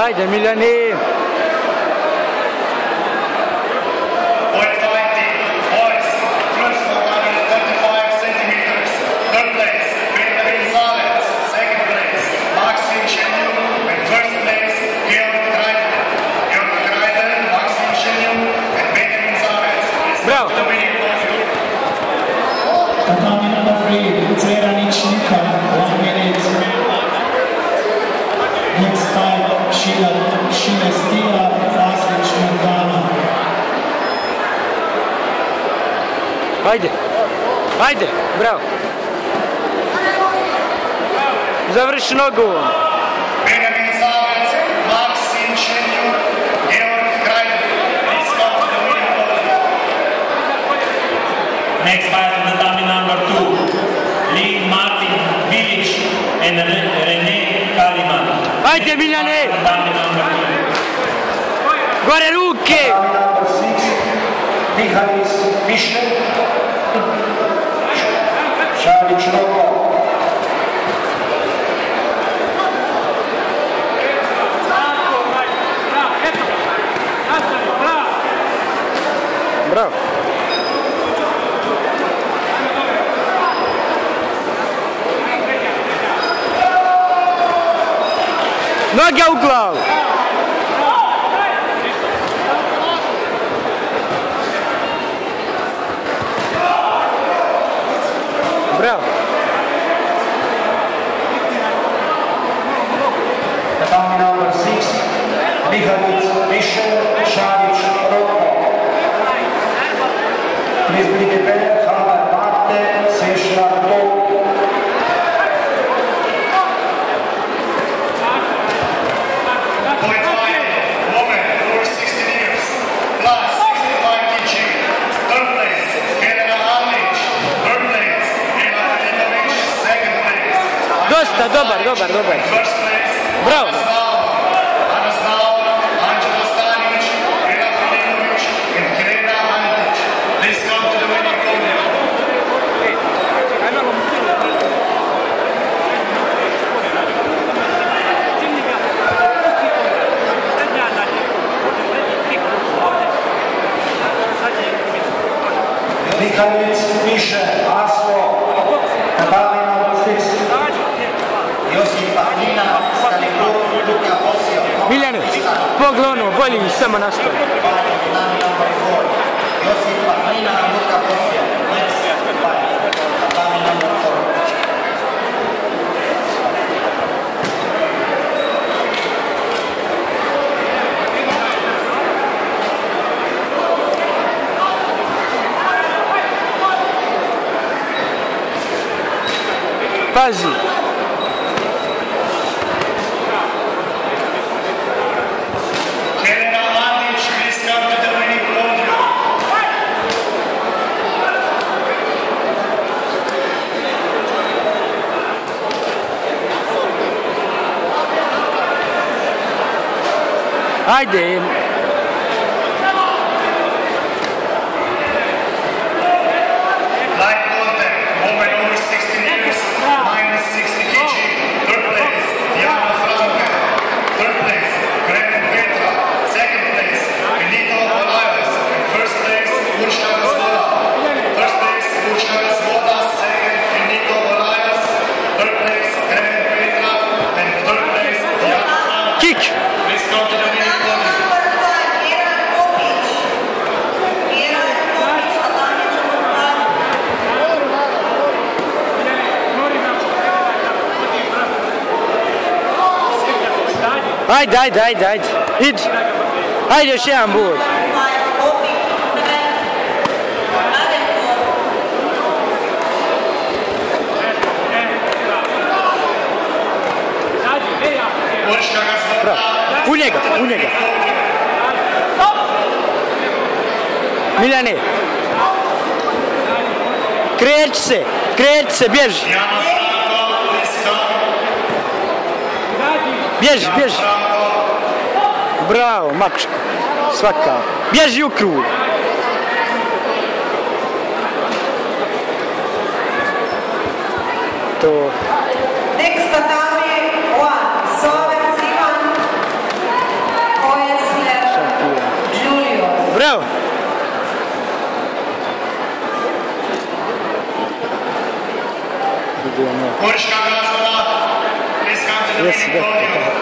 Vai, de Ney! Ajde. Ajde, bravo. Završi nogu. Next fight on the dummy number two, Lee Martin Village and Re- Rene Kaliman. Ajde Miljane. Gore ruke. Number six, Charlie tirou bola. Bravo. Nogue é ao é Glau. Bravo. The power number six, Mihalic Michel Šarić Roko. Please be prepared, Hanna Marte Sešna Dosta, dobar, dobar, dobar. Bravo. Anas Naum. Anas Naum, Next fight, Tatami number four. Pazi. Ajde. Light Ajde, ajde, ajde, ajde. Idi. Ajde još jedan Svoda. Bravo. U njega, u njega. Miljane. Kreć se, kreć se, bježi. Bježi, bježi bravo, mačka. Svaka. Bježi u krug. To... Bravo! Vidimo. Koriška glazba. Jesi.